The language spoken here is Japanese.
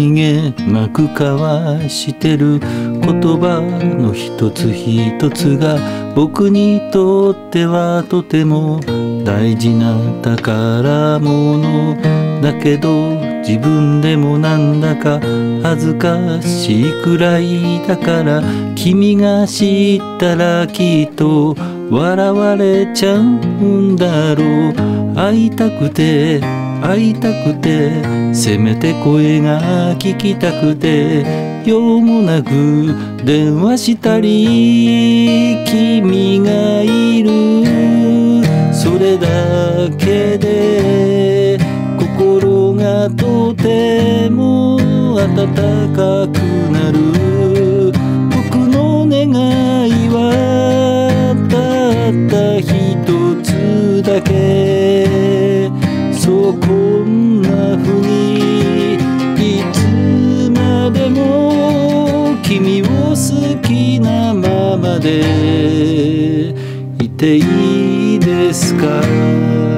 何気なく交わしてる言葉の一つ一つが僕にとってはとても大事な宝物だけど自分でもなんだか恥ずかしいくらいだから君が知ったらきっと笑われちゃうんだろう。会いたくて会いたくてせめて声が聞きたくて用もなく電話したり君がいる。それだけで心がとても温かくなる。僕の願いはたった一つだけ。君を好きなままでいていいですか？